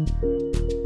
Música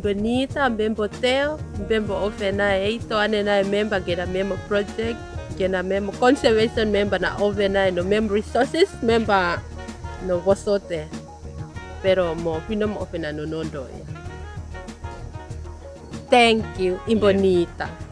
Bonita, Mbembo Teo, Mbembo Ovena Eito, ane na member gena member project, gena member conservation member na Ovena no member resources member no Vosote. Pero mo pino mo Ovena no nondo. ya. Thank you, Imbonita.